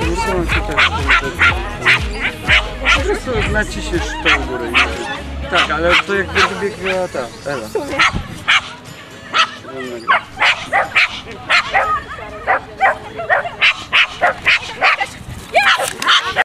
rysują się też. Po prostu naciśniesz tą górę. Tak, ale to jak będzie biegła ta Ela. Wolnego.